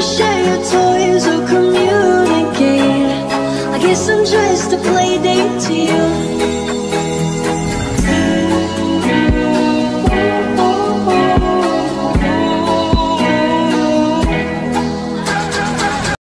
share your toys or communicate. I guess I'm just a play date to you.